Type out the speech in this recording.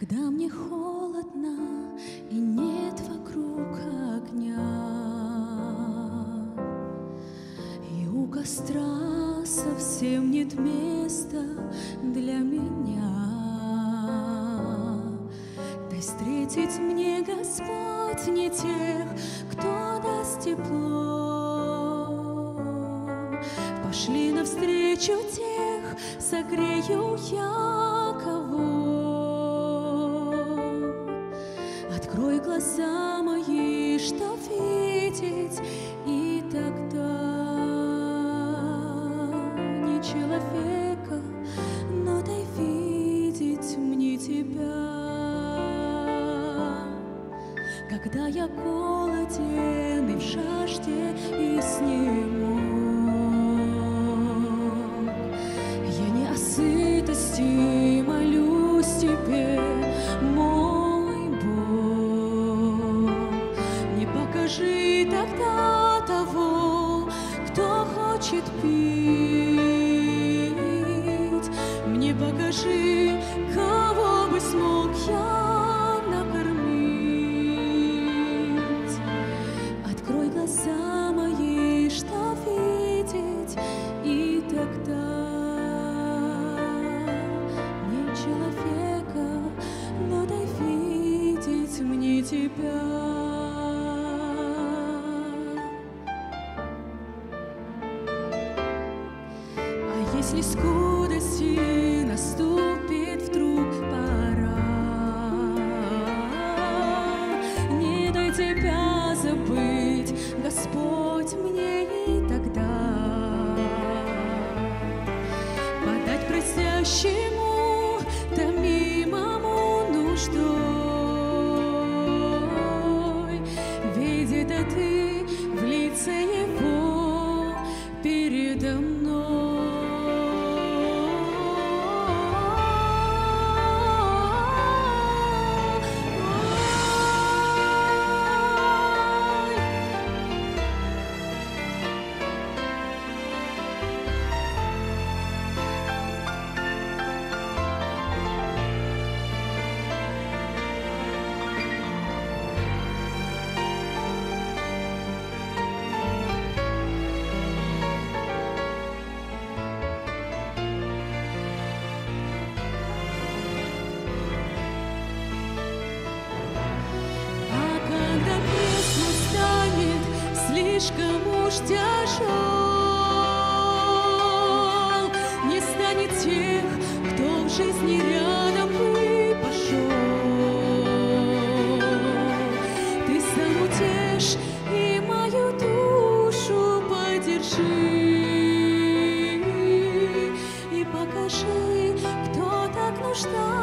Когда мне холодно и нет вокруг огня, И у костра совсем нет места для меня, Дай встретить мне, Господь, не тех, кто даст тепло. Пошли навстречу тех, согрею я Глаза мои, что видеть, и тогда не человека, но дай видеть мне тебя. Когда я голоден и в жажде и снемог, я не о сытости молюсь тебе, мой Покажи тогда того, кто хочет пить. Мне покажи, кого бы смог я накормить. Открой глаза мои, что видеть, и тогда не человека, но дай видеть мне тебя. Если скудости наступит вдруг пора, не дай тебя забыть, Господь, мне и тогда подать просящему, томимому нуждой. Видит а ты в лице его передо мной. слишком уж тяжел. Не станет тех, кто в жизни рядом и пошел. Ты сам утешь и мою душу поддержи И покажи, кто так нуждается.